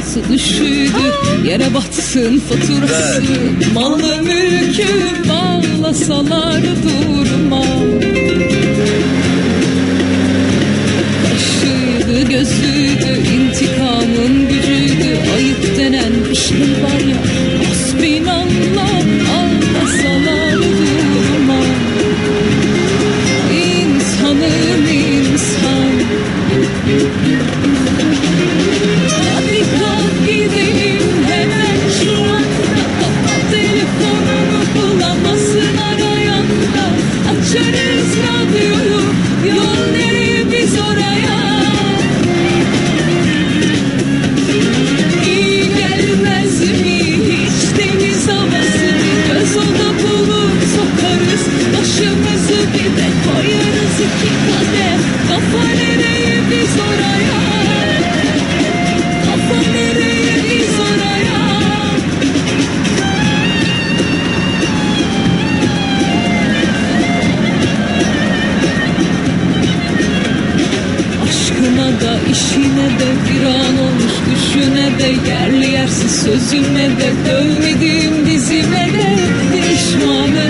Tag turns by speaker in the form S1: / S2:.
S1: kirası düşüydü Yere batsın faturası. Malı mülkü bağlasalar durmam Kaşıydı gözüydü intikamın gücüydü. Ayıp denen bir şey var ya Hasbinallah ağlasalar durmam İnsanım insan işine de bir an olmuş düşüne de Yerli yersiz sözüme de dövmediğim dizime de Pişmanım